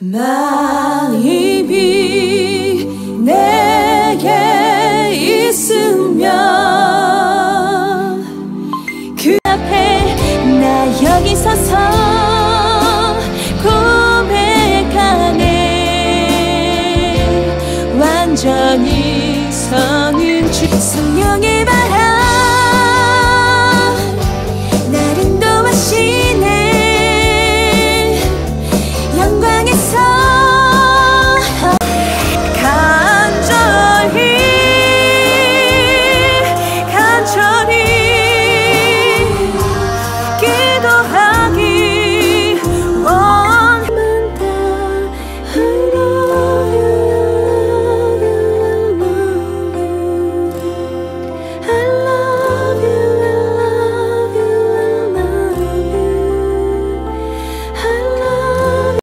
마음이 내게 있으면 그 앞에 나 여기 서서 고백하네. 완전히 서는 주 성령의 바 멈춰